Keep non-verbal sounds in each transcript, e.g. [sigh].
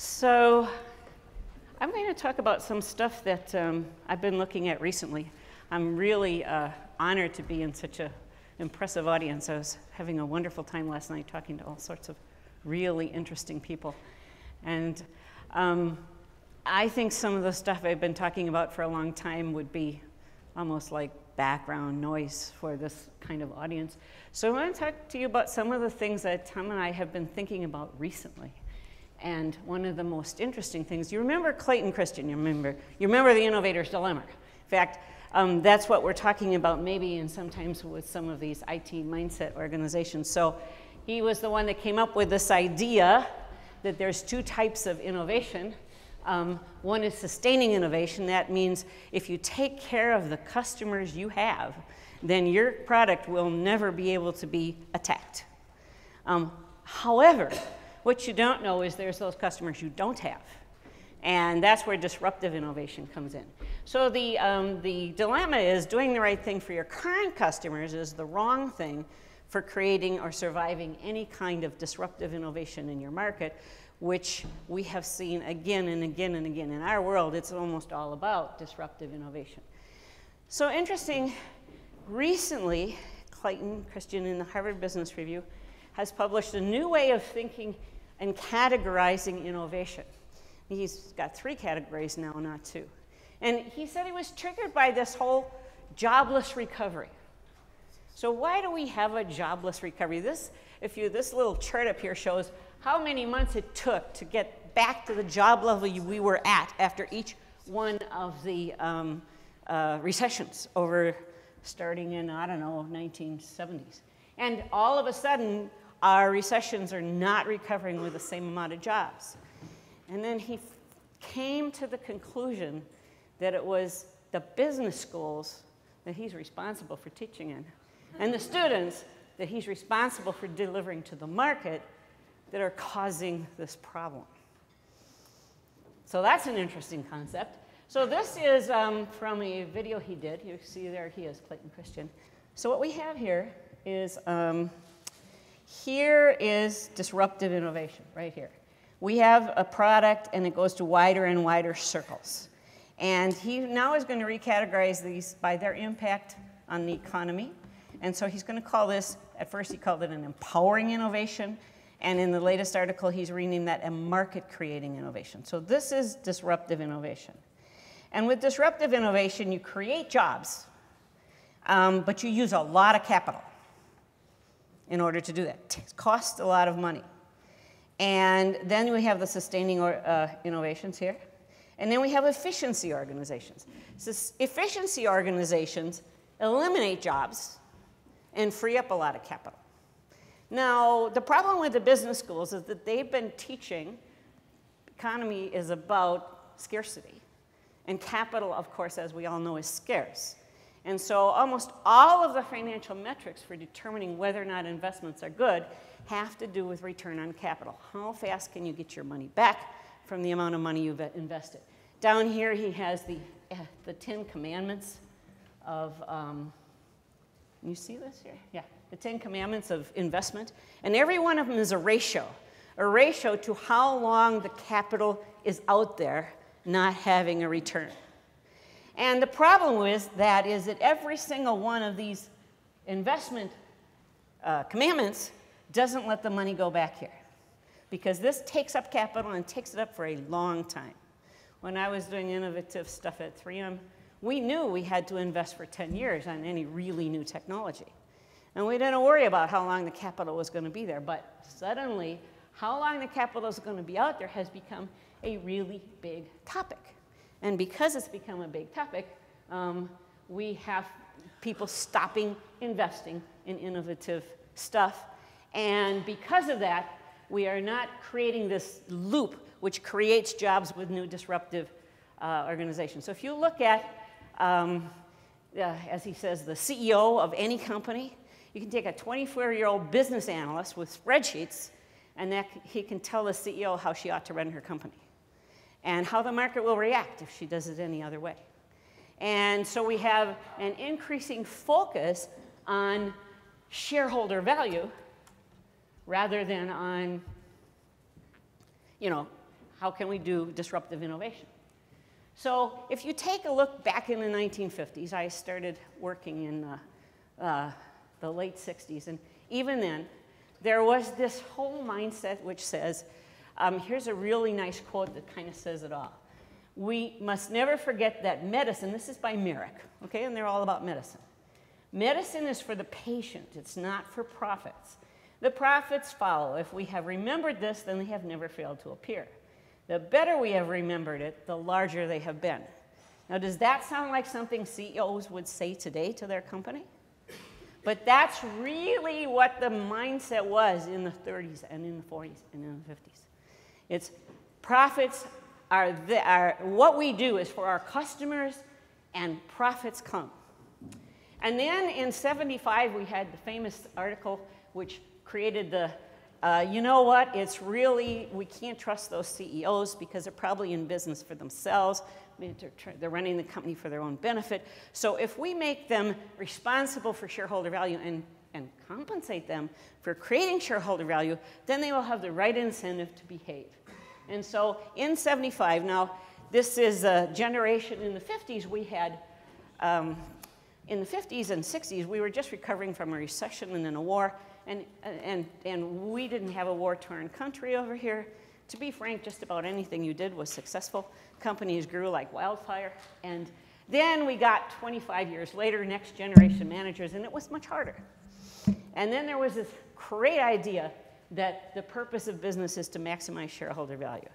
So I'm going to talk about some stuff that um, I've been looking at recently. I'm really uh, honored to be in such an impressive audience. I was having a wonderful time last night talking to all sorts of really interesting people. And um, I think some of the stuff I've been talking about for a long time would be almost like background noise for this kind of audience. So I want to talk to you about some of the things that Tom and I have been thinking about recently. And one of the most interesting things, you remember Clayton Christensen, you remember, you remember the innovator's dilemma. In fact, um, that's what we're talking about maybe and sometimes with some of these IT mindset organizations. So he was the one that came up with this idea that there's two types of innovation. Um, one is sustaining innovation. That means if you take care of the customers you have, then your product will never be able to be attacked. Um, however, what you don't know is there's those customers you don't have. And that's where disruptive innovation comes in. So the, um, the dilemma is doing the right thing for your current customers is the wrong thing for creating or surviving any kind of disruptive innovation in your market, which we have seen again and again and again. In our world, it's almost all about disruptive innovation. So interesting, recently, Clayton Christensen in the Harvard Business Review has published a new way of thinking and categorizing innovation. He's got three categories now, not two. And he said he was triggered by this whole jobless recovery. So why do we have a jobless recovery? This, if you, this little chart up here shows how many months it took to get back to the job level we were at after each one of the um, uh, recessions over starting in, I don't know, 1970s. And all of a sudden, our recessions are not recovering with the same amount of jobs. And then he came to the conclusion that it was the business schools that he's responsible for teaching in, and the students that he's responsible for delivering to the market that are causing this problem. So that's an interesting concept. So this is um, from a video he did. You see there he is, Clayton Christensen. So what we have here is um, here is disruptive innovation, right here. We have a product and it goes to wider and wider circles. And he now is going to recategorize these by their impact on the economy. And so he's going to call this, at first he called it an empowering innovation. And in the latest article, he's renamed that a market creating innovation. So this is disruptive innovation. And with disruptive innovation, you create jobs, um, but you use a lot of capital in order to do that. It costs a lot of money. And then we have the sustaining or, uh, innovations here. And then we have efficiency organizations. So efficiency organizations eliminate jobs and free up a lot of capital. Now, the problem with the business schools is that they've been teaching economy is about scarcity. And capital, of course, as we all know, is scarce. And so almost all of the financial metrics for determining whether or not investments are good have to do with return on capital. How fast can you get your money back from the amount of money you've invested? Down here, he has the, uh, the Ten Commandments of, um, you see this here? Yeah, the Ten Commandments of investment. And every one of them is a ratio, a ratio to how long the capital is out there not having a return. And the problem with that is that every single one of these investment uh, commandments doesn't let the money go back here because this takes up capital and takes it up for a long time. When I was doing innovative stuff at 3M, we knew we had to invest for 10 years on any really new technology. And we didn't worry about how long the capital was going to be there. But suddenly, how long the capital is going to be out there has become a really big topic. And because it's become a big topic, um, we have people stopping investing in innovative stuff. And because of that, we are not creating this loop which creates jobs with new disruptive uh, organizations. So if you look at, um, uh, as he says, the CEO of any company, you can take a 24-year-old business analyst with spreadsheets, and that he can tell the CEO how she ought to run her company and how the market will react if she does it any other way. And so we have an increasing focus on shareholder value rather than on, you know, how can we do disruptive innovation? So if you take a look back in the 1950s, I started working in uh, uh, the late 60s, and even then, there was this whole mindset which says, um, here's a really nice quote that kind of says it all. We must never forget that medicine, this is by Merck, okay, and they're all about medicine. Medicine is for the patient, it's not for profits. The profits follow. If we have remembered this, then they have never failed to appear. The better we have remembered it, the larger they have been. Now, does that sound like something CEOs would say today to their company? But that's really what the mindset was in the 30s and in the 40s and in the 50s. It's profits are, the, are what we do is for our customers, and profits come. And then in 75, we had the famous article which created the uh, you know what? It's really, we can't trust those CEOs because they're probably in business for themselves. I mean, they're, they're, running the company for their own benefit. So if we make them responsible for shareholder value and, and compensate them for creating shareholder value, then they will have the right incentive to behave. And so in 75, now this is a generation in the 50s, we had, um, in the 50s and 60s, we were just recovering from a recession and then a war. And, and, and we didn't have a war-torn country over here. To be frank, just about anything you did was successful. Companies grew like wildfire. And then we got 25 years later, next generation managers, and it was much harder. And then there was this great idea that the purpose of business is to maximize shareholder value.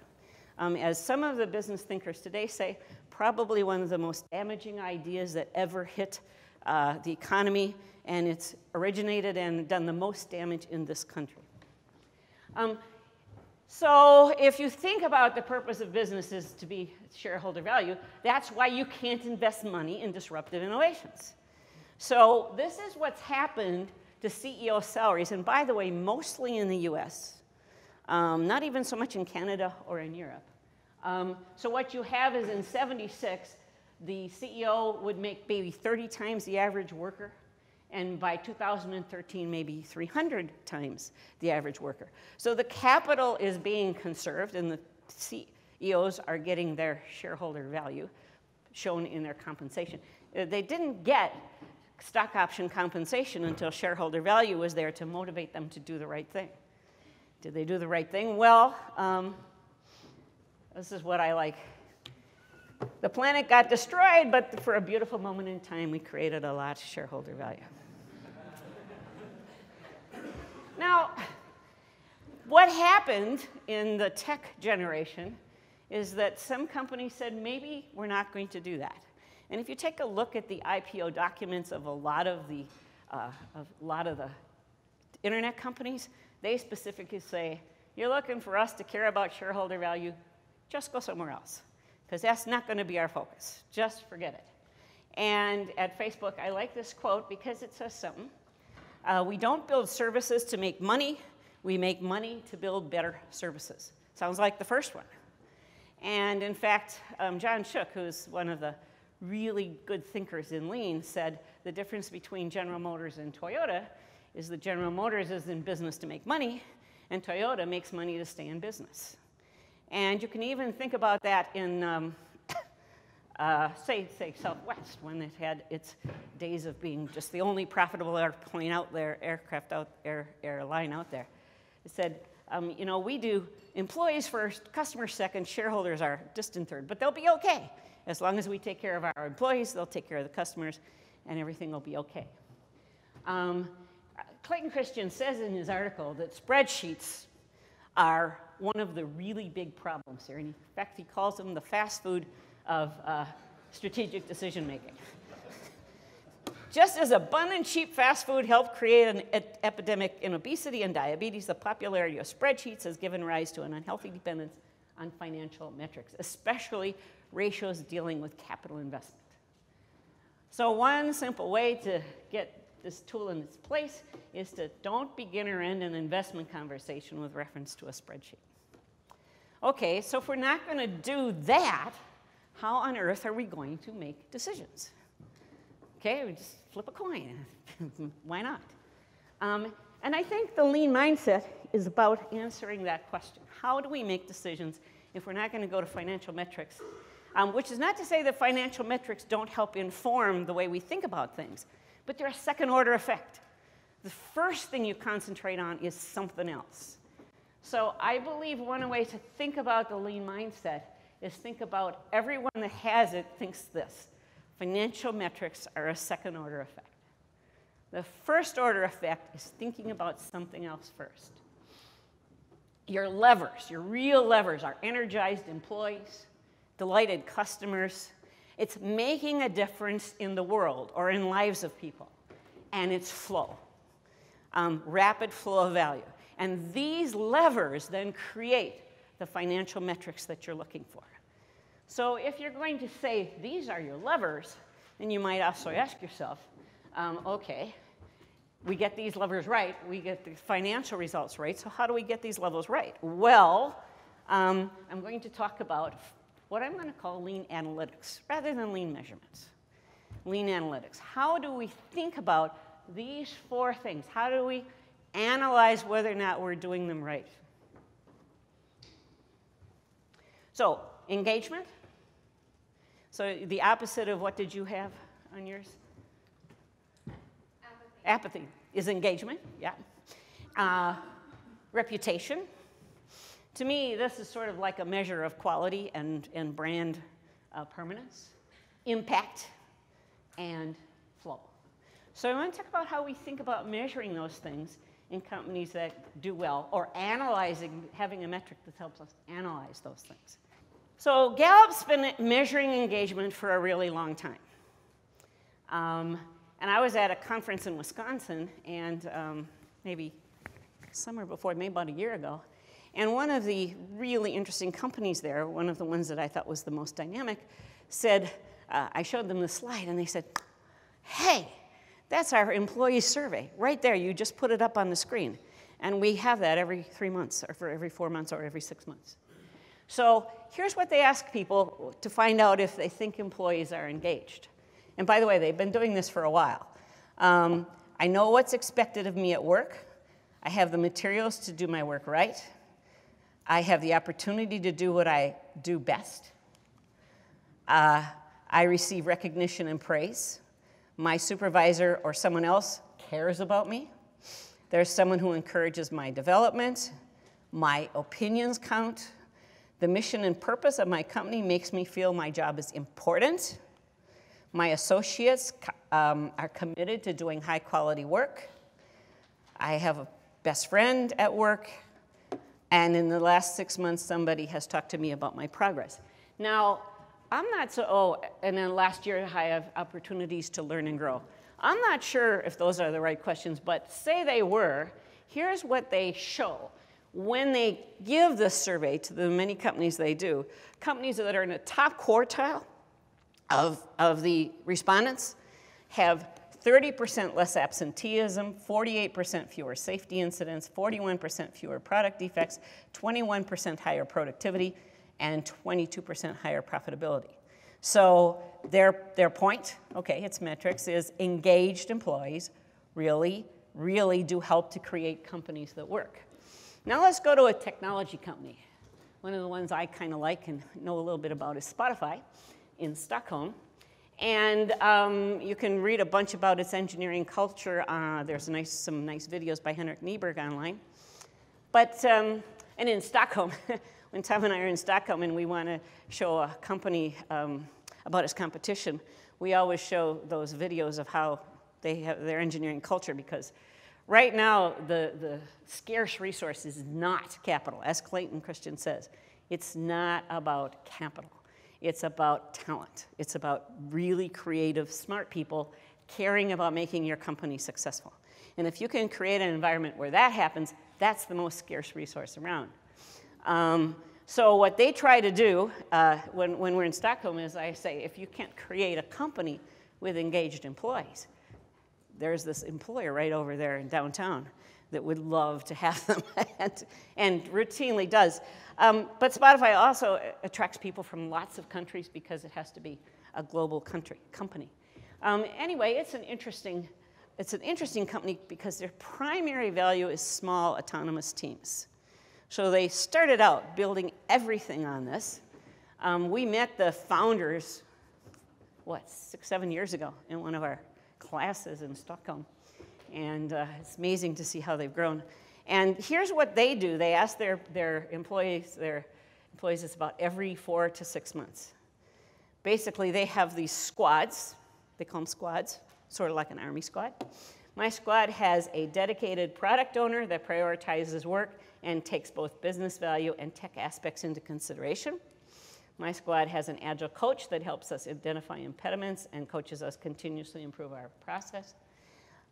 Um, as some of the business thinkers today say, probably one of the most damaging ideas that ever hit uh, the economy and it's originated and done the most damage in this country. Um, so if you think about the purpose of businesses to be shareholder value, that's why you can't invest money in disruptive innovations. So this is what's happened to CEO salaries, and by the way, mostly in the US, um, not even so much in Canada or in Europe. Um, so what you have is in 76, the CEO would make maybe 30 times the average worker and by 2013, maybe 300 times the average worker. So the capital is being conserved, and the CEOs are getting their shareholder value shown in their compensation. Uh, they didn't get stock option compensation until shareholder value was there to motivate them to do the right thing. Did they do the right thing? Well, um, this is what I like. The planet got destroyed, but for a beautiful moment in time, we created a lot of shareholder value. [laughs] Now, what happened in the tech generation is that some companies said, maybe we're not going to do that. And if you take a look at the IPO documents of a lot of the, uh, of a lot of the internet companies, they specifically say, you're looking for us to care about shareholder value, just go somewhere else. Because that's not going to be our focus. Just forget it. And at Facebook, I like this quote because it says something. Uh, we don't build services to make money, we make money to build better services. Sounds like the first one. And in fact, um, John Shook, who's one of the really good thinkers in lean, said the difference between General Motors and Toyota is that General Motors is in business to make money, and Toyota makes money to stay in business. And you can even think about that in um, [coughs] uh, say, say Southwest, when it had its days of being just the only profitable airplane out there, aircraft out, air, airline out there. It said, um, you know, we do employees first, customers second, shareholders are distant third, but they'll be okay. As long as we take care of our employees, they'll take care of the customers, and everything will be okay. Um, Clayton Christensen says in his article that spreadsheets are one of the really big problems here. And in fact, he calls them the fast food of uh, strategic decision making. [laughs] Just as abundant, cheap fast food helped create an ep epidemic in obesity and diabetes, the popularity of spreadsheets has given rise to an unhealthy dependence on financial metrics, especially ratios dealing with capital investment. So one simple way to get this tool in its place is to don't begin or end an investment conversation with reference to a spreadsheet. Okay, so if we're not going to do that, how on earth are we going to make decisions? Okay, we just flip a coin. [laughs] Why not? Um, and I think the lean mindset is about answering that question. How do we make decisions if we're not going to go to financial metrics, um, which is not to say that financial metrics don't help inform the way we think about things, but they're a second order effect. The first thing you concentrate on is something else. So I believe one way to think about the lean mindset is think about everyone that has it thinks this. Financial metrics are a second order effect. The first order effect is thinking about something else first. Your levers, your real levers, are energized employees, delighted customers. It's making a difference in the world or in lives of people. And it's flow, um, rapid flow of value. And these levers then create the financial metrics that you're looking for. So if you're going to say these are your levers, then you might also ask yourself, um, okay, we get these levers right, we get the financial results right, so how do we get these levels right? Well, um, I'm going to talk about what I'm going to call lean analytics rather than lean measurements. Lean analytics. How do we think about these four things? How do we analyze whether or not we're doing them right? So, engagement. So, the opposite of what did you have on yours? Apathy is engagement, yeah. Uh, reputation. To me, this is sort of like a measure of quality and, and brand uh, permanence, impact, and flow. So I want to talk about how we think about measuring those things in companies that do well, or analyzing, having a metric that helps us analyze those things. So Gallup's been measuring engagement for a really long time. Um, and I was at a conference in Wisconsin, and um, maybe summer before, maybe about a year ago. And one of the really interesting companies there, one of the ones that I thought was the most dynamic, said, uh, I showed them the slide, and they said, Hey, that's our employee survey right there. You just put it up on the screen. And we have that every three months, or for every four months, or every six months. So here's what they ask people to find out if they think employees are engaged. And by the way, they've been doing this for a while. Um, I know what's expected of me at work. I have the materials to do my work right. I have the opportunity to do what I do best. Uh, I receive recognition and praise. My supervisor or someone else cares about me. There's someone who encourages my development. My opinions count. The mission and purpose of my company makes me feel my job is important. My associates um, are committed to doing high quality work. I have a best friend at work, and in the last six months, somebody has talked to me about my progress. Now, I'm not so, oh, and then last year I have opportunities to learn and grow. I'm not sure if those are the right questions, but say they were, here's what they show. When they give this survey to the many companies they do, companies that are in the top quartile, of, of the respondents have 30% less absenteeism, 48% fewer safety incidents, 41% fewer product defects, 21% higher productivity, and 22% higher profitability. So their, their point, okay, it's metrics, is engaged employees really, really do help to create companies that work. Now let's go to a technology company. One of the ones I kind of like and know a little bit about is Spotify in Stockholm. And um, you can read a bunch about its engineering culture. Uh, there's nice, some nice videos by Henrik Kniberg online. But, um, and in Stockholm, [laughs] when Tom and I are in Stockholm and we want to show a company um, about its competition, we always show those videos of how they have their engineering culture because right now the, the scarce resource is not capital, as Clayton Christensen says. It's not about capital. It's about talent. It's about really creative, smart people caring about making your company successful. And if you can create an environment where that happens, that's the most scarce resource around. Um, so what they try to do uh, when, when we're in Stockholm is I say, if you can't create a company with engaged employees, there's this employer right over there in downtown that would love to have [laughs] them and, and routinely does. Um, but Spotify also attracts people from lots of countries because it has to be a global country, company. Um, anyway, it's an interesting it's an interesting company because their primary value is small autonomous teams. So they started out building everything on this. Um, we met the founders, what, six, seven years ago in one of our classes in Stockholm. And uh, it's amazing to see how they've grown. And here's what they do. They ask their, their employees, their employees, it's about every four to six months. Basically, they have these squads. They call them squads, sort of like an army squad. My squad has a dedicated product owner that prioritizes work and takes both business value and tech aspects into consideration. My squad has an agile coach that helps us identify impediments and coaches us continuously improve our process.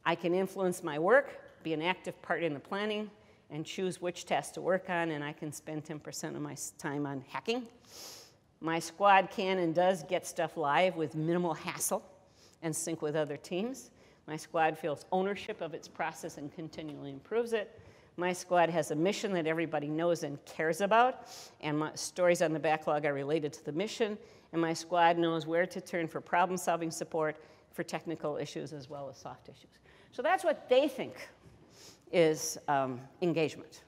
I can influence my work, be an active part in the planning, and choose which tasks to work on, and I can spend 10% of my time on hacking. My squad can and does get stuff live with minimal hassle and sync with other teams. My squad feels ownership of its process and continually improves it. My squad has a mission that everybody knows and cares about, and my stories on the backlog are related to the mission. And my squad knows where to turn for problem solving support for technical issues as well as soft issues. So that's what they think is um, engagement.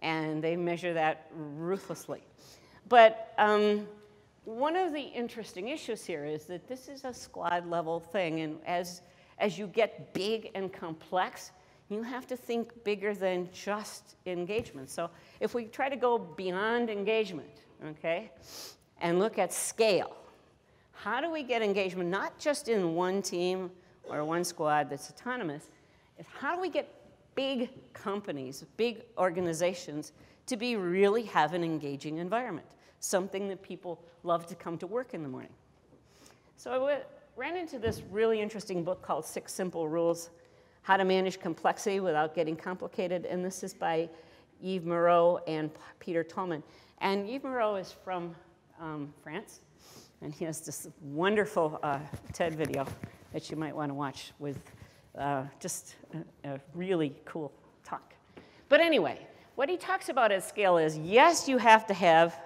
And they measure that ruthlessly. But um, one of the interesting issues here is that this is a squad level thing. And as, as you get big and complex, you have to think bigger than just engagement. So if we try to go beyond engagement, okay, and look at scale, how do we get engagement not just in one team or one squad that's autonomous, how do we get big companies, big organizations to be really have an engaging environment, something that people love to come to work in the morning. So I ran into this really interesting book called Six Simple Rules how to Manage Complexity Without Getting Complicated. And this is by Yves Morieux and Peter Tollman. And Yves Morieux is from um, France. And he has this wonderful uh, TED video that you might want to watch with uh, just a, a really cool talk. But anyway, what he talks about at scale is yes, you have to have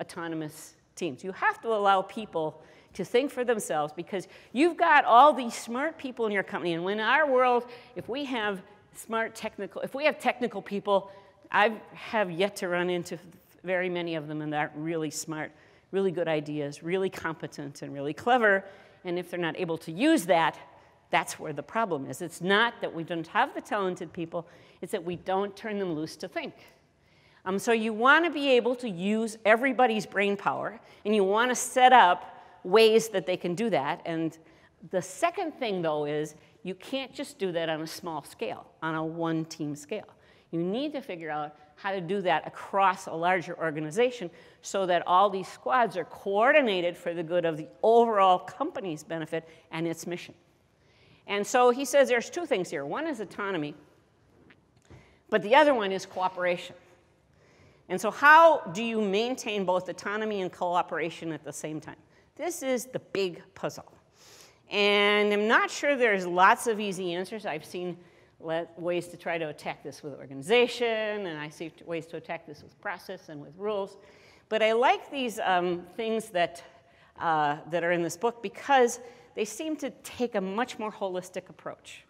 autonomous teams. You have to allow people to think for themselves because you've got all these smart people in your company. And when our world, if we have smart technical, if we have technical people, I have yet to run into very many of them and they're really smart, really good ideas, really competent, and really clever. And if they're not able to use that, that's where the problem is. It's not that we don't have the talented people, it's that we don't turn them loose to think. Um, so you want to be able to use everybody's brain power, and you want to set up ways that they can do that. And the second thing, though, is you can't just do that on a small scale, on a one team scale. You need to figure out how to do that across a larger organization so that all these squads are coordinated for the good of the overall company's benefit and its mission. And so he says there's two things here. One is autonomy, but the other one is cooperation. And so, how do you maintain both autonomy and cooperation at the same time? This is the big puzzle. And I'm not sure there's lots of easy answers. I've seen ways to try to attack this with organization, and I see ways to attack this with process and with rules. But I like these um, things that, uh, that are in this book because they seem to take a much more holistic approach.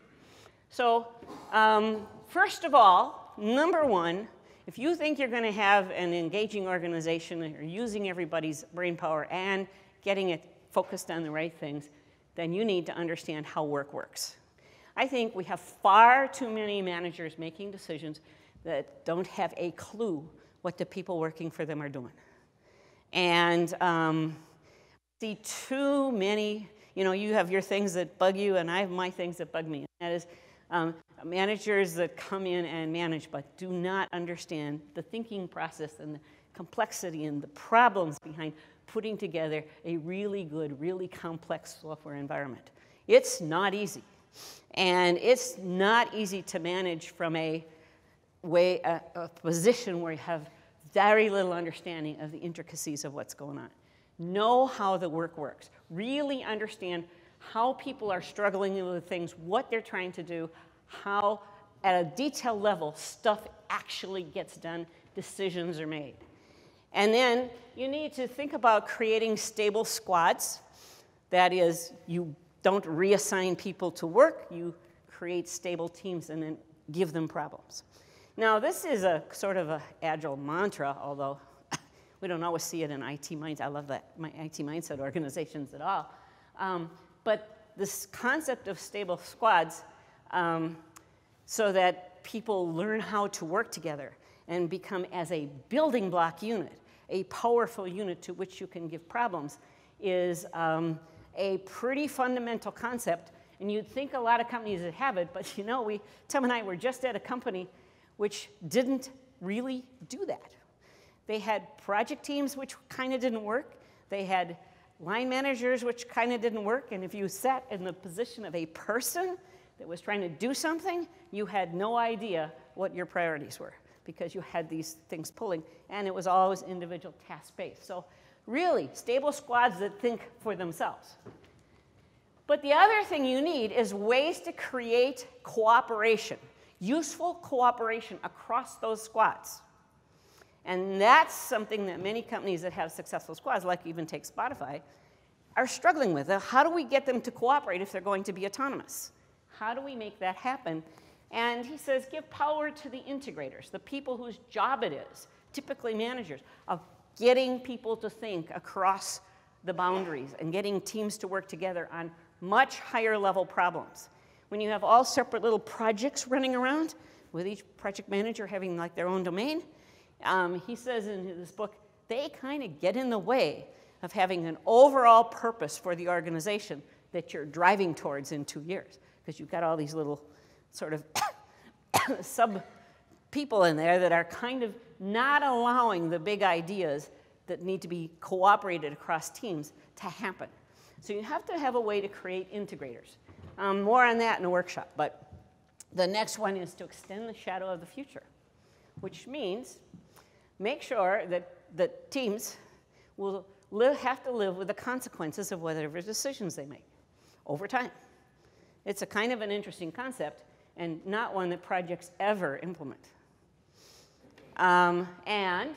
So, um, first of all, number one, if you think you're going to have an engaging organization and you're using everybody's brain power and getting it focused on the right things, then you need to understand how work works. I think we have far too many managers making decisions that don't have a clue what the people working for them are doing. And um, see too many, you know, you have your things that bug you, and I have my things that bug me. That is um, managers that come in and manage but do not understand the thinking process and the complexity and the problems behind putting together a really good, really complex software environment. It's not easy. And it's not easy to manage from a way, a, a position where you have very little understanding of the intricacies of what's going on. Know how the work works. Really understand how people are struggling with things, what they're trying to do, how, at a detail level, stuff actually gets done, decisions are made. And then you need to think about creating stable squads. That is, you don't reassign people to work, you create stable teams and then give them problems. Now, this is a sort of a agile mantra, although we don't always see it in IT minds. I love that my IT mindset [laughs] organizations at all. Um, but this concept of stable squads, um, so that people learn how to work together and become as a building block unit, a powerful unit to which you can give problems, is um, a pretty fundamental concept. And you'd think a lot of companies that have it, but [laughs] you know, we, Tim and I were just at a company which didn't really do that. They had project teams which kind of didn't work. They had line managers which kind of didn't work. And if you sat in the position of a person that was trying to do something, you had no idea what your priorities were because you had these things pulling, and it was always individual task based. So, really, stable squads that think for themselves. But the other thing you need is ways to create cooperation, useful cooperation across those squads. And that's something that many companies that have successful squads, like even take Spotify, are struggling with. Uh, how do we get them to cooperate if they're going to be autonomous? How do we make that happen? And he says, give power to the integrators, the people whose job it is, typically managers, of getting people to think across the boundaries and getting teams to work together on much higher level problems. When you have all separate little projects running around, with each project manager having like their own domain, um, he says in this book, they kind of get in the way of having an overall purpose for the organization that you're driving towards in two years, because you've got all these little sort of [coughs] sub people in there that are kind of not allowing the big ideas that need to be cooperated across teams to happen. So you have to have a way to create integrators. Um, more on that in a workshop, but the next one is to extend the shadow of the future, which means make sure that the teams will live, have to live with the consequences of whatever decisions they make over time. It's a kind of an interesting concept and not one that projects ever implement. Um, and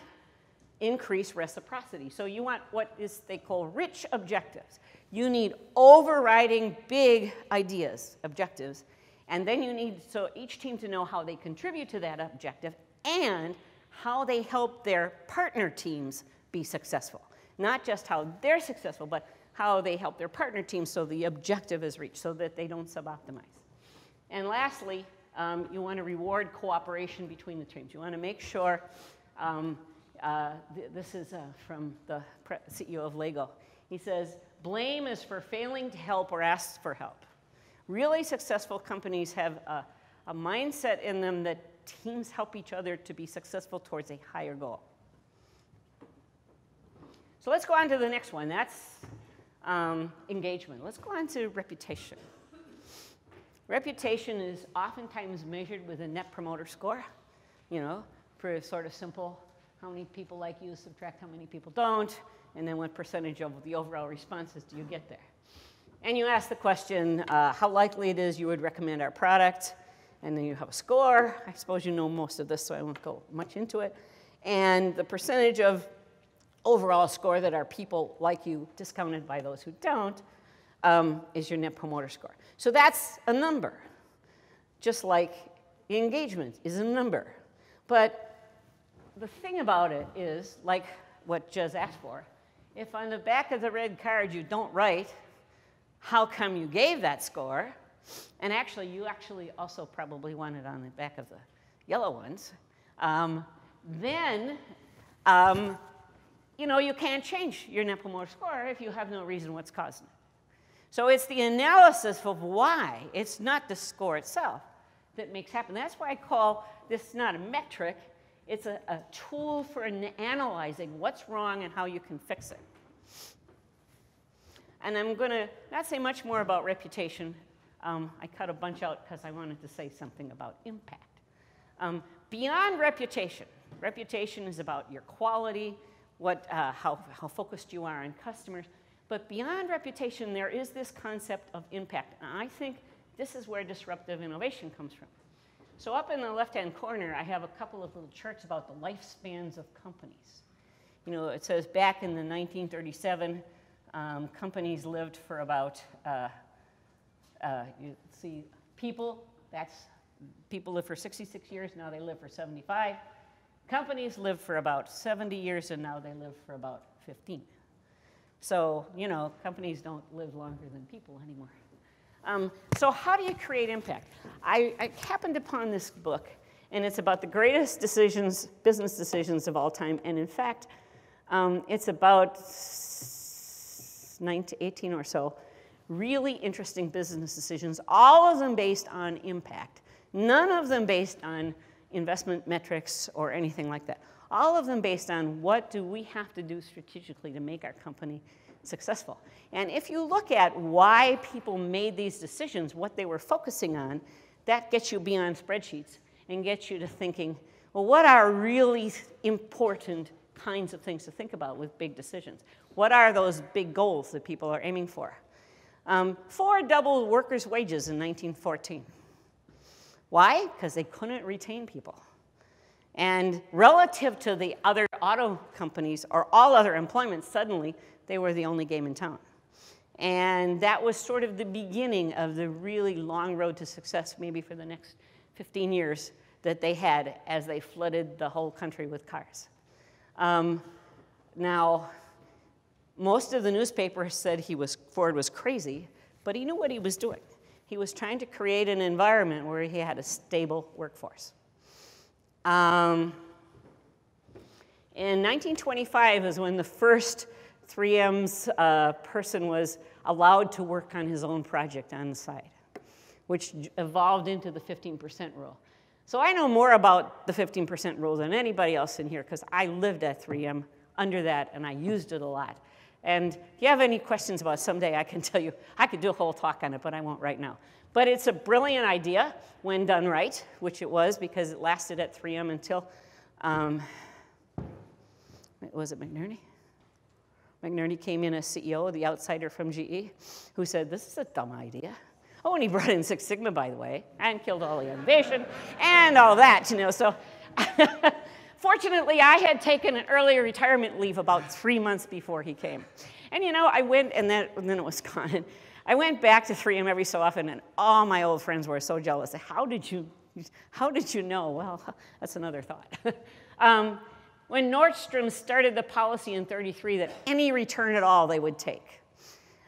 increase reciprocity. So you want what is they call rich objectives. You need overriding big ideas, objectives, and then you need so each team to know how they contribute to that objective and how they help their partner teams be successful. Not just how they're successful, but how they help their partner teams so the objective is reached, so that they don't suboptimize. And lastly, um, you want to reward cooperation between the teams. You want to make sure, um, uh, th this is uh, from the CEO of Lego. He says, blame is for failing to help or ask for help. Really successful companies have a, a mindset in them that teams help each other to be successful towards a higher goal. So let's go on to the next one. That's um, engagement. Let's go on to reputation. Reputation is oftentimes measured with a net promoter score, you know, for sort of simple how many people like you subtract how many people don't, and then what percentage of the overall responses do you get there. And you ask the question uh, how likely it is you would recommend our product, and then you have a score. I suppose you know most of this, so I won't go much into it. And the percentage of overall score that are people like you discounted by those who don't um, is your net promoter score. So that's a number, just like engagement is a number. But the thing about it is, like what Jez asked for, if on the back of the red card you don't write how come you gave that score, and actually, you actually also probably want it on the back of the yellow ones, um, then um, you know you can't change your net promoter score if you have no reason what's causing it. So it's the analysis of why, it's not the score itself that makes happen. That's why I call this not a metric, it's a, a tool for an analyzing what's wrong and how you can fix it. And I'm going to not say much more about reputation. Um, I cut a bunch out because I wanted to say something about impact. Um, beyond reputation, reputation is about your quality, what, uh, how, how focused you are on customers. But beyond reputation, there is this concept of impact. And I think this is where disruptive innovation comes from. So up in the left-hand corner, I have a couple of little charts about the lifespans of companies. You know, it says back in the 1937, um, companies lived for about, uh, uh, you see, people, that's people live for 66 years, now they live for 75. Companies live for about 70 years, and now they live for about 15. So, you know, companies don't live longer than people anymore. Um, so, how do you create impact? I, I happened upon this book, and it's about the greatest decisions, business decisions of all time. And in fact, um, it's about 9 to 18 or so really interesting business decisions, all of them based on impact, none of them based on investment metrics or anything like that. All of them based on what do we have to do strategically to make our company successful. And if you look at why people made these decisions, what they were focusing on, that gets you beyond spreadsheets and gets you to thinking, well, what are really important kinds of things to think about with big decisions? What are those big goals that people are aiming for? Um, Ford doubled workers' wages in 1914. Why? Because they couldn't retain people. And relative to the other auto companies or all other employment, suddenly they were the only game in town. And that was sort of the beginning of the really long road to success, maybe for the next 15 years, that they had as they flooded the whole country with cars. Um, now, most of the newspapers said he was, Ford was crazy, but he knew what he was doing. He was trying to create an environment where he had a stable workforce. Um, in 1925 is when the first 3M's uh, person was allowed to work on his own project on the side, which evolved into the 15% rule. So I know more about the 15% rule than anybody else in here because I lived at 3M under that and I used it a lot. And if you have any questions about it, someday, I can tell you, I could do a whole talk on it, but I won't right now. But it's a brilliant idea when done right, which it was because it lasted at 3M until, um, was it McNerney? McNerney came in as CEO, the outsider from GE, who said, This is a dumb idea. Oh, and he brought in Six Sigma, by the way, and killed all the innovation and all that, you know. So [laughs] Fortunately, I had taken an earlier retirement leave about three months before he came. And you know, I went, and then, and then it was [laughs] gone. I went back to 3M every so often, and all my old friends were so jealous. How did you, how did you know? Well, [laughs] that's another thought. [laughs] um, when Nordstrom started the policy in 33 that any return at all they would take,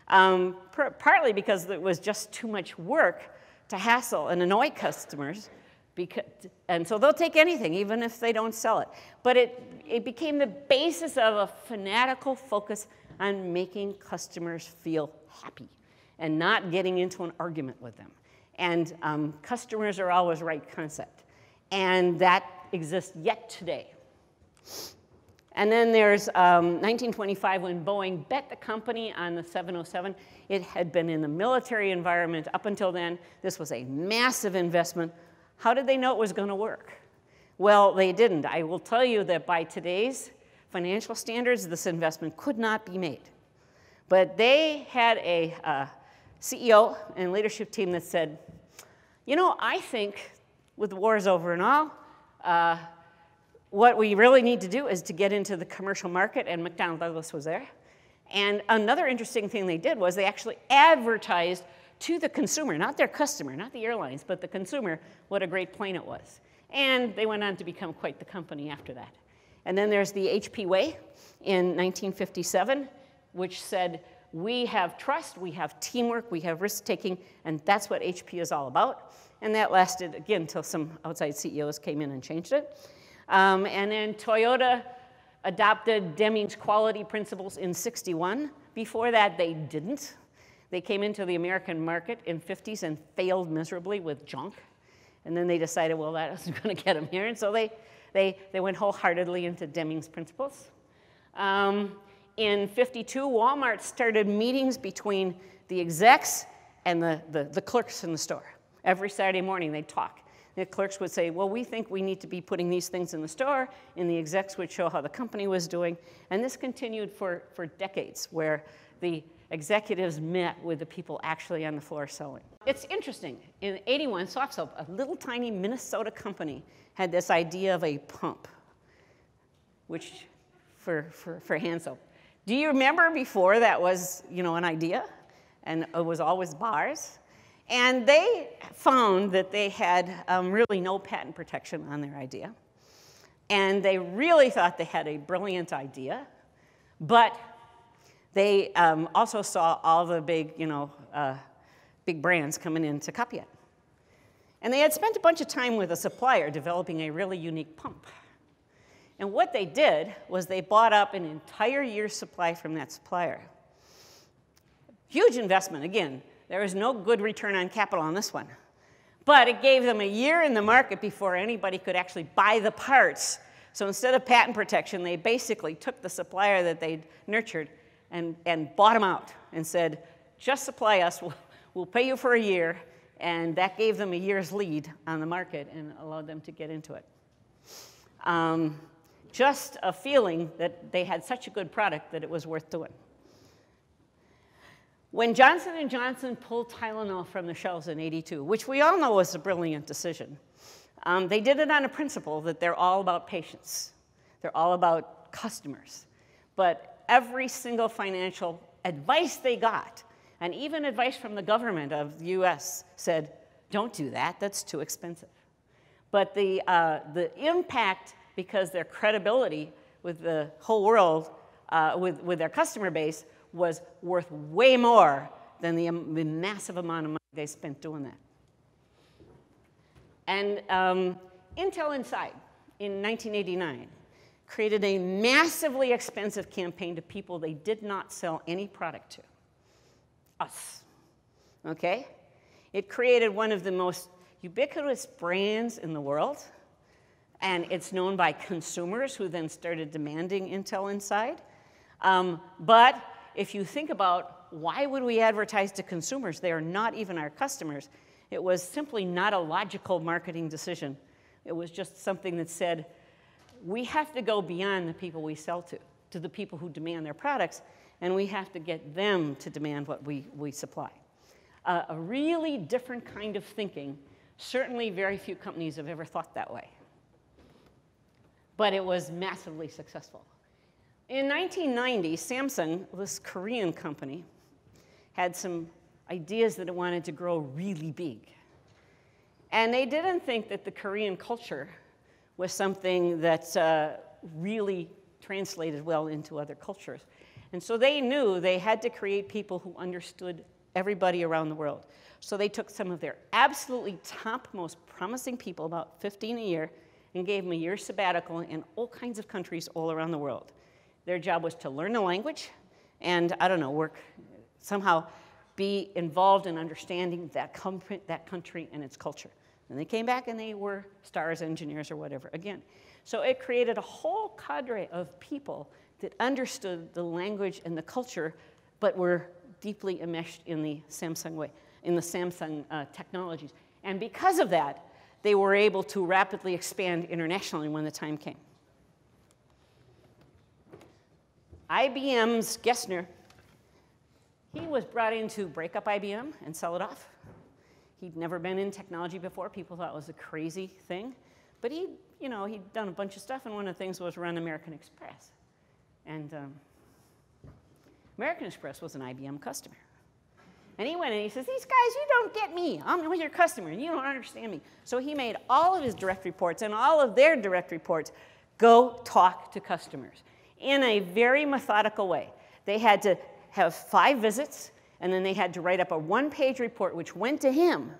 um, partly because it was just too much work to hassle and annoy customers, because, and so they'll take anything, even if they don't sell it. But it, it became the basis of a fanatical focus on making customers feel happy and not getting into an argument with them. And um, customers are always right concept. And that exists yet today. And then there's um, 1925 when Boeing bet the company on the 707. It had been in the military environment up until then. This was a massive investment how did they know it was going to work? Well, they didn't. I will tell you that by today's financial standards, this investment could not be made. But they had a uh, CEO and leadership team that said, you know, I think with the wars over and all, uh, what we really need to do is to get into the commercial market, and McDonnell Douglas was there. And another interesting thing they did was they actually advertised to the consumer, not their customer, not the airlines, but the consumer, what a great plane it was. And they went on to become quite the company after that. And then there's the HP Way in 1957, which said, we have trust, we have teamwork, we have risk taking, and that's what HP is all about. And that lasted, again, until some outside CEOs came in and changed it. Um, and then Toyota adopted Deming's quality principles in 61. Before that, they didn't. They came into the American market in 50s and failed miserably with junk. And then they decided, well, that isn't [laughs] going to get them here. And so they, they, they went wholeheartedly into Deming's principles. Um, in 52, Walmart started meetings between the execs and the, the, the clerks in the store. Every Saturday morning, they'd talk. The clerks would say, Well, we think we need to be putting these things in the store, and the execs would show how the company was doing. And this continued for, for decades, where the executives met with the people actually on the floor sewing. It's interesting. In 81, Soft Soap, a little tiny Minnesota company, had this idea of a pump, which for, for, for hand soap. Do you remember before that was, you know, an idea? And it was always bars? And they found that they had um, really no patent protection on their idea. And they really thought they had a brilliant idea, but they um, also saw all the big, you know, uh, big brands coming in to copy it. And they had spent a bunch of time with a supplier developing a really unique pump. And what they did was they bought up an entire year's supply from that supplier. Huge investment. Again, there was no good return on capital on this one. But it gave them a year in the market before anybody could actually buy the parts. So instead of patent protection, they basically took the supplier that they'd nurtured and, and bought them out and said, just supply us, we'll, we'll pay you for a year. And that gave them a year's lead on the market and allowed them to get into it. Um, just a feeling that they had such a good product that it was worth doing. When Johnson & Johnson pulled Tylenol from the shelves in 82, which we all know was a brilliant decision, um, they did it on a principle that they're all about patients. They're all about customers. But every single financial advice they got, and even advice from the government of the US, said, don't do that, that's too expensive. But the, uh, the impact, because their credibility with the whole world, uh, with, with their customer base, was worth way more than the, the massive amount of money they spent doing that. And um, Intel Inside in 1989 created a massively expensive campaign to people they did not sell any product to. Us. Okay? It created one of the most ubiquitous brands in the world, and it's known by consumers who then started demanding Intel Inside. Um, but if you think about why would we advertise to consumers? They are not even our customers. It was simply not a logical marketing decision. It was just something that said, we have to go beyond the people we sell to, to the people who demand their products, and we have to get them to demand what we, we supply. Uh, a really different kind of thinking. Certainly, very few companies have ever thought that way. But it was massively successful. In 1990, Samsung, this Korean company, had some ideas that it wanted to grow really big. And they didn't think that the Korean culture was something that uh, really translated well into other cultures. And so they knew they had to create people who understood everybody around the world. So they took some of their absolutely top, most promising people, about 15 a year, and gave them a year sabbatical in all kinds of countries all around the world. Their job was to learn the language and, I don't know, work, somehow be involved in understanding that, that country and its culture. And they came back and they were stars engineers or whatever again. So it created a whole cadre of people that understood the language and the culture, but were deeply enmeshed in the Samsung way, in the Samsung uh, technologies. And because of that, they were able to rapidly expand internationally when the time came. IBM's Gerstner, he was brought in to break up IBM and sell it off. He'd never been in technology before. People thought it was a crazy thing. But he, you know, he'd done a bunch of stuff, and one of the things was run American Express. And um, American Express was an IBM customer. And he went and he says, These guys, you don't get me. I'm your customer, and you don't understand me. So he made all of his direct reports and all of their direct reports go talk to customers in a very methodical way. They had to have five visits, and then they had to write up a one page report which went to him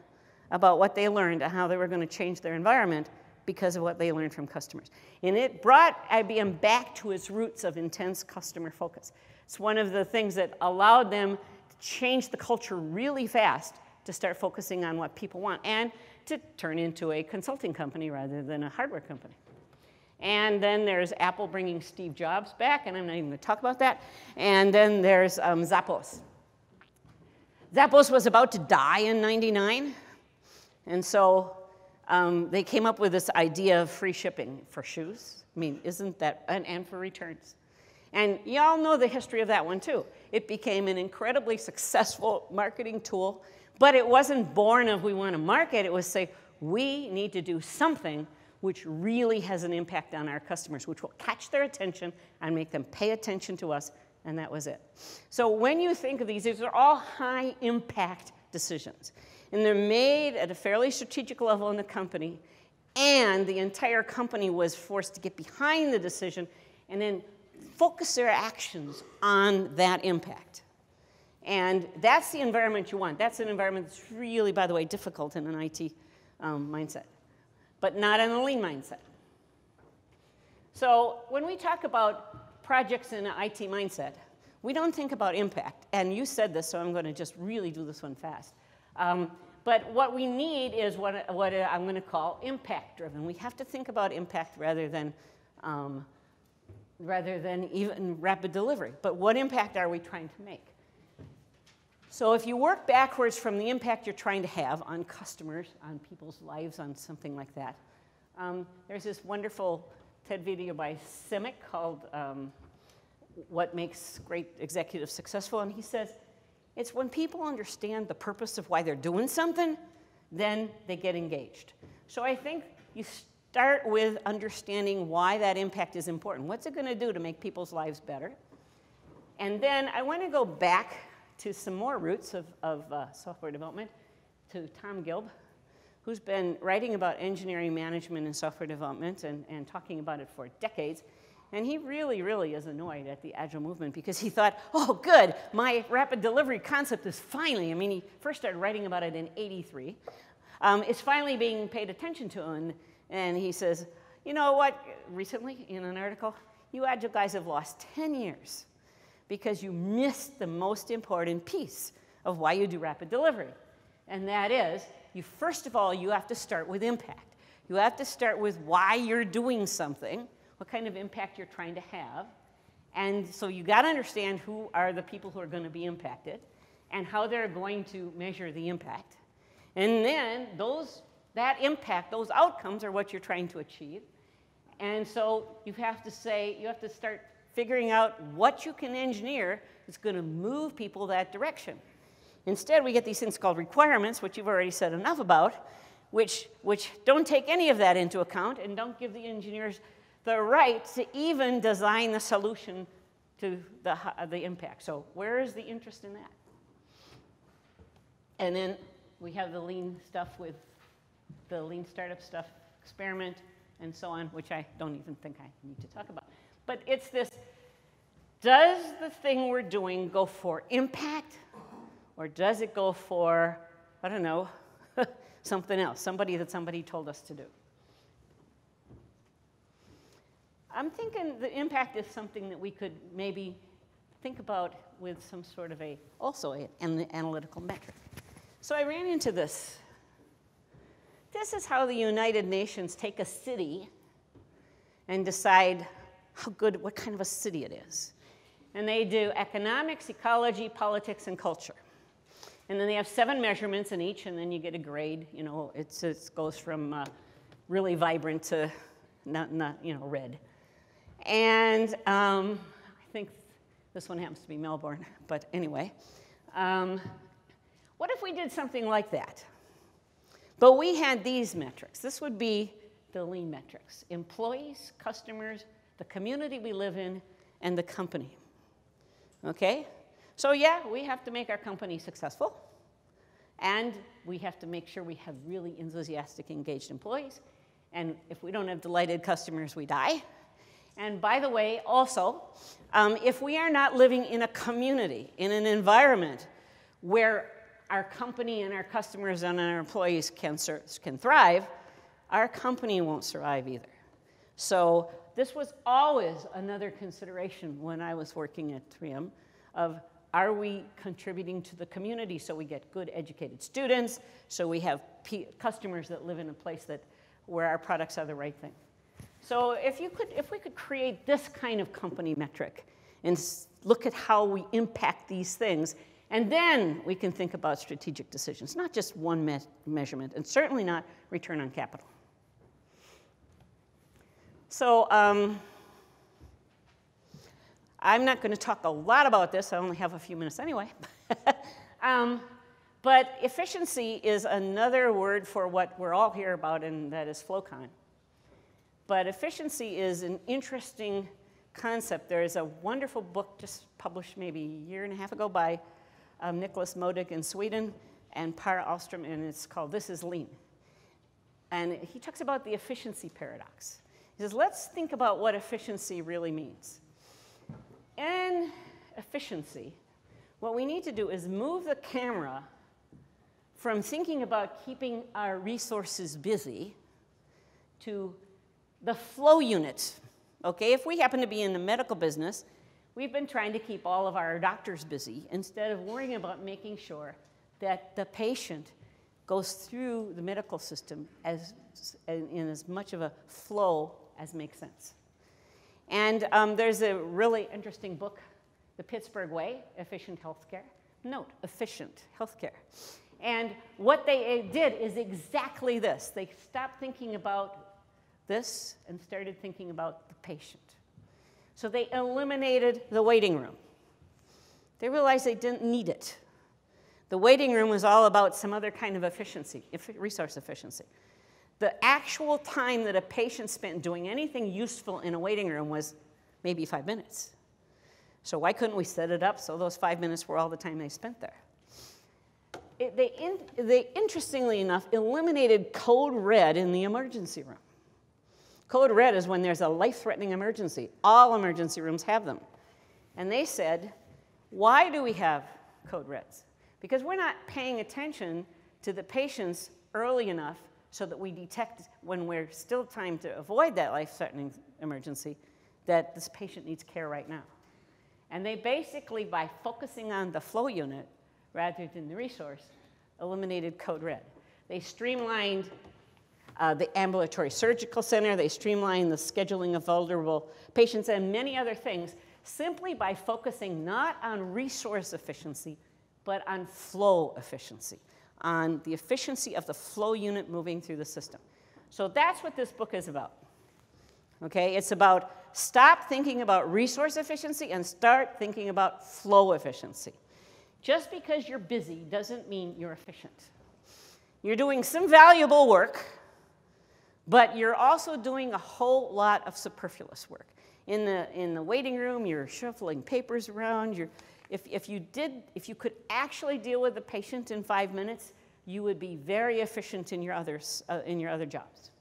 about what they learned and how they were going to change their environment because of what they learned from customers. And it brought IBM back to its roots of intense customer focus. It's one of the things that allowed them to change the culture really fast to start focusing on what people want and to turn into a consulting company rather than a hardware company. And then there's Apple bringing Steve Jobs back, and I'm not even going to talk about that. And then there's um, Zappos. Zappos was about to die in 99, and so um, they came up with this idea of free shipping for shoes. I mean, isn't that, and, and for returns. And y'all know the history of that one too. It became an incredibly successful marketing tool, but it wasn't born of we want to market, it was say, we need to do something which really has an impact on our customers, which will catch their attention and make them pay attention to us, and that was it. So when you think of these, these are all high impact decisions. And they're made at a fairly strategic level in the company, and the entire company was forced to get behind the decision and then focus their actions on that impact. And that's the environment you want. That's an environment that's really, by the way, difficult in an IT um, mindset, but not in a lean mindset. So when we talk about projects in an IT mindset, we don't think about impact. And you said this, so I'm going to just really do this one fast. Um, but what we need is what, what I'm going to call impact driven. We have to think about impact rather than, um, rather than even rapid delivery. But what impact are we trying to make? So if you work backwards from the impact you're trying to have on customers, on people's lives, on something like that, um, there's this wonderful TED video by Sinek called um, What Makes Great Executives Successful. And he says, it's when people understand the purpose of why they're doing something, then they get engaged. So I think you start with understanding why that impact is important. What's it going to do to make people's lives better? And then I want to go back to some more roots of, of uh, software development, to Tom Gilb, who's been writing about engineering management and software development and, and talking about it for decades. And he really, really is annoyed at the Agile movement because he thought, oh, good, my rapid delivery concept is finally, I mean, he first started writing about it in 83. Um, it's finally being paid attention to. And, and he says, you know what, recently in an article, you Agile guys have lost 10 years because you missed the most important piece of why you do rapid delivery. And that is, you first of all, you have to start with impact. You have to start with why you're doing something, what kind of impact you're trying to have. And so you got to understand who are the people who are going to be impacted and how they're going to measure the impact. And then those, that impact, those outcomes are what you're trying to achieve. And so you have to say, you have to start figuring out what you can engineer that's going to move people that direction. Instead, we get these things called requirements, which you've already said enough about, which, which don't take any of that into account and don't give the engineers the right to even design the solution to the, the impact. So where is the interest in that? And then we have the lean stuff with the lean startup stuff, experiment, and so on, which I don't even think I need to talk about. But it's this, does the thing we're doing go for impact or does it go for, I don't know, [laughs] something else, somebody that somebody told us to do? I'm thinking the impact is something that we could maybe think about with some sort of a, also an analytical metric. So I ran into this. This is how the United Nations take a city and decide how good, what kind of a city it is. And they do economics, ecology, politics, and culture. And then they have seven measurements in each, and then you get a grade. You know, it's, it goes from uh, really vibrant to not, not, you know, red. And um, I think this one happens to be Melbourne, but anyway. Um, what if we did something like that? But we had these metrics. This would be the lean metrics employees, customers, the community we live in, and the company. Okay? So, yeah, we have to make our company successful, and we have to make sure we have really enthusiastic, engaged employees. And if we don't have delighted customers, we die. And by the way, also, um, if we are not living in a community, in an environment where our company and our customers and our employees can, can thrive, our company won't survive either. So this was always another consideration when I was working at 3M of are we contributing to the community so we get good educated students, so we have customers that live in a place that where our products are the right thing. So if, you could, if we could create this kind of company metric and look at how we impact these things, and then we can think about strategic decisions, not just one me measurement, and certainly not return on capital. So um, I'm not going to talk a lot about this. I only have a few minutes anyway. [laughs] um, but efficiency is another word for what we're all here about, and that is FlowCon. But efficiency is an interesting concept. There is a wonderful book just published maybe a year and a half ago by um, Nicholas Modig in Sweden, and Per Ahlstrom, and it's called This is Lean. And he talks about the efficiency paradox. He says, let's think about what efficiency really means. In efficiency, what we need to do is move the camera from thinking about keeping our resources busy to the flow unit. Okay, if we happen to be in the medical business, we've been trying to keep all of our doctors busy instead of worrying about making sure that the patient goes through the medical system as, in as much of a flow as makes sense. And um, there's a really interesting book, The Pittsburgh Way Efficient Healthcare. Note, efficient healthcare. And what they uh, did is exactly this they stopped thinking about this and started thinking about the patient. So they eliminated the waiting room. They realized they didn't need it. The waiting room was all about some other kind of efficiency, resource efficiency. The actual time that a patient spent doing anything useful in a waiting room was maybe five minutes. So why couldn't we set it up so those five minutes were all the time they spent there? It, they, in, they, interestingly enough, eliminated code red in the emergency room. Code red is when there's a life threatening emergency. All emergency rooms have them. And they said, why do we have code reds? Because we're not paying attention to the patients early enough so that we detect when we're still trying to avoid that life threatening emergency that this patient needs care right now. And they basically, by focusing on the flow unit rather than the resource, eliminated code red. They streamlined uh, the ambulatory surgical center, they streamlined the scheduling of vulnerable patients, and many other things simply by focusing not on resource efficiency, but on flow efficiency, on the efficiency of the flow unit moving through the system. So that's what this book is about. Okay, it's about stop thinking about resource efficiency and start thinking about flow efficiency. Just because you're busy doesn't mean you're efficient. You're doing some valuable work, but you're also doing a whole lot of superfluous work. In the, in the waiting room, you're shuffling papers around, you're if, if you did, if you could actually deal with the patient in five minutes, you would be very efficient in your, others, uh, in your other jobs.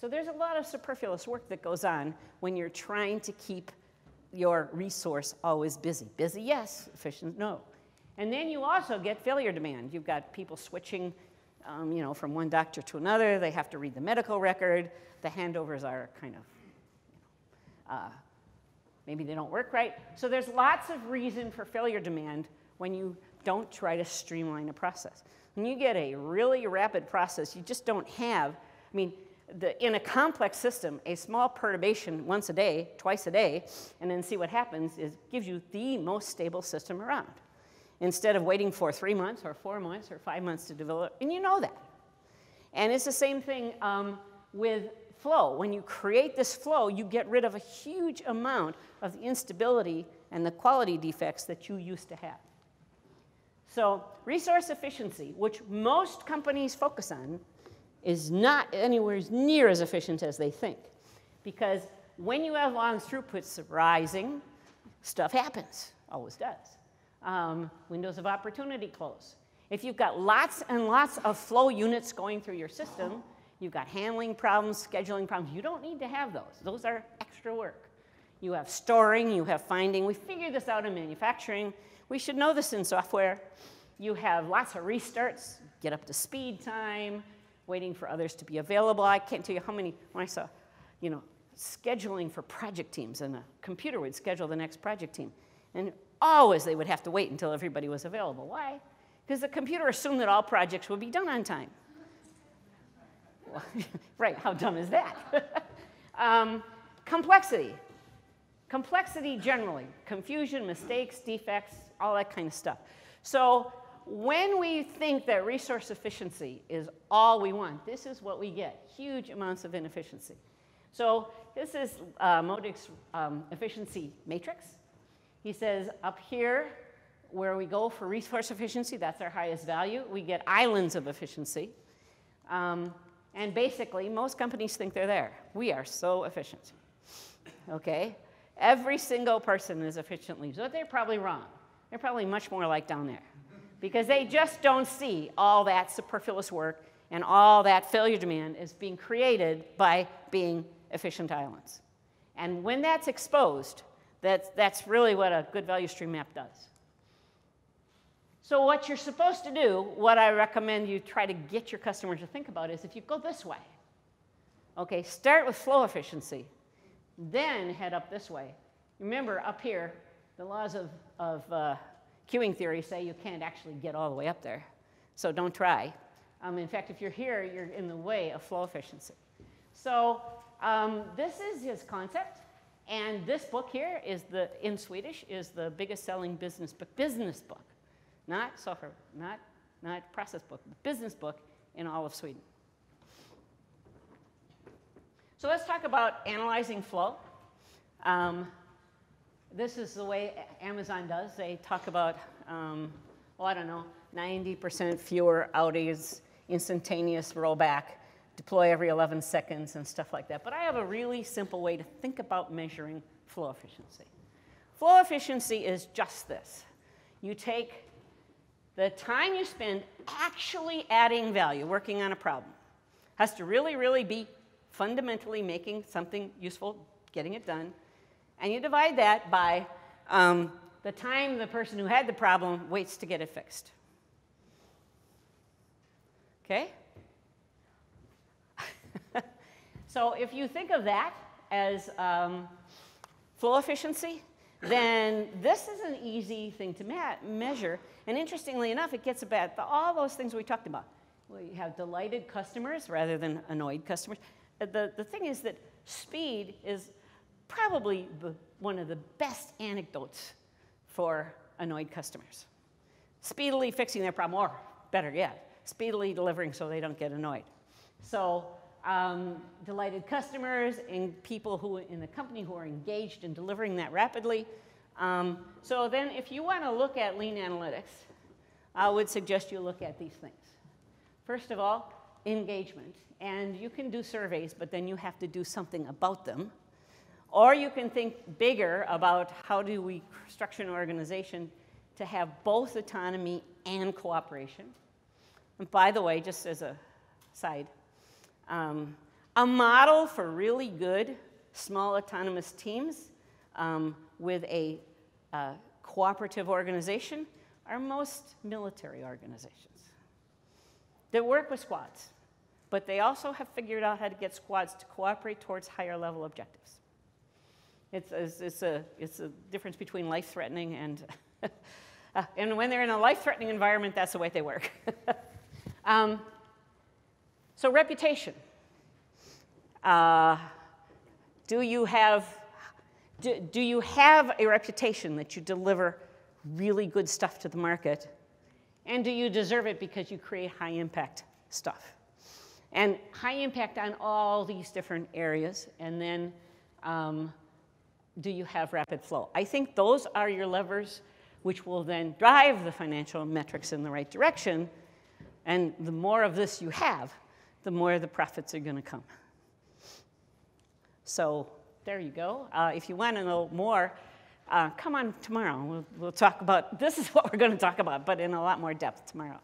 So there's a lot of superfluous work that goes on when you're trying to keep your resource always busy. Busy, yes. Efficient, no. And then you also get failure demand. You've got people switching, um, you know, from one doctor to another. They have to read the medical record. The handovers are kind of you know, uh, Maybe they don't work right. So there's lots of reason for failure demand when you don't try to streamline a process. When you get a really rapid process, you just don't have, I mean, the, in a complex system, a small perturbation once a day, twice a day, and then see what happens is gives you the most stable system around. Instead of waiting for three months or four months or five months to develop, and you know that. And it's the same thing um, with flow. When you create this flow, you get rid of a huge amount of the instability and the quality defects that you used to have. So, resource efficiency, which most companies focus on, is not anywhere near as efficient as they think. Because when you have long throughputs rising, stuff happens, always does. Um, windows of opportunity close. If you've got lots and lots of flow units going through your system, You've got handling problems, scheduling problems. You don't need to have those. Those are extra work. You have storing, you have finding. We figured this out in manufacturing. We should know this in software. You have lots of restarts, get up to speed time, waiting for others to be available. I can't tell you how many, when I saw, you know, scheduling for project teams, and a computer would schedule the next project team. And always they would have to wait until everybody was available. Why? Because the computer assumed that all projects would be done on time. [laughs] right, how dumb is that? [laughs] um, complexity. Complexity generally, confusion, mistakes, defects, all that kind of stuff. So when we think that resource efficiency is all we want, this is what we get, huge amounts of inefficiency. So this is uh, Modig's um, efficiency matrix. He says up here, where we go for resource efficiency, that's our highest value. We get islands of efficiency. Um, and basically, most companies think they're there. We are so efficient. Okay? Every single person is efficiently, so they're probably wrong. They're probably much more like down there. because they just don't see all that superfluous work and all that failure demand is being created by being efficient islands. And when that's exposed, that's, that's really what a good value stream map does. So what you're supposed to do, what I recommend you try to get your customers to think about is if you go this way, okay, start with flow efficiency, then head up this way. Remember, up here, the laws of, of uh, queuing theory say you can't actually get all the way up there. So don't try. Um, in fact, if you're here, you're in the way of flow efficiency. So um, this is his concept. And this book here is the, in Swedish, is the biggest selling business book, business book, not software, not, not process book, business book in all of Sweden. So let's talk about analyzing flow. Um, this is the way Amazon does. They talk about, um, well, I don't know, 90% fewer outages, instantaneous rollback, deploy every 11 seconds and stuff like that. But I have a really simple way to think about measuring flow efficiency. Flow efficiency is just this. You take the time you spend actually adding value, working on a problem. Has to really, really be fundamentally making something useful, getting it done. And you divide that by um, the time the person who had the problem waits to get it fixed. Okay? [laughs] so if you think of that as um, flow efficiency, then this is an easy thing to measure. And interestingly enough, it gets about all those things we talked about. We have delighted customers rather than annoyed customers. Uh, the, the thing is that speed is probably the, one of the best anecdotes for annoyed customers. Speedily fixing their problem, or better yet, speedily delivering so they don't get annoyed. So um, delighted customers and people who in the company who are engaged in delivering that rapidly. Um, so then if you want to look at lean analytics, I would suggest you look at these things. First of all, engagement. And you can do surveys, but then you have to do something about them. Or you can think bigger about how do we structure an organization to have both autonomy and cooperation. And by the way, just as a side, um, a model for really good small autonomous teams um, with a uh, cooperative organization are most military organizations that work with squads, but they also have figured out how to get squads to cooperate towards higher level objectives. It's, it's, it's a, it's a difference between life threatening and, [laughs] uh, and when they're in a life threatening environment, that's the way they work. [laughs] Um, so reputation. Uh, do you have do, do you have a reputation that you deliver really good stuff to the market? And do you deserve it because you create high impact stuff? And high impact on all these different areas. And then um, do you have rapid flow? I think those are your levers which will then drive the financial metrics in the right direction and the more of this you have, the more the profits are going to come. So there you go. Uh, if you want to know more, uh, come on tomorrow. We'll, we'll talk about [laughs] this is what we're going to talk about, but in a lot more depth tomorrow.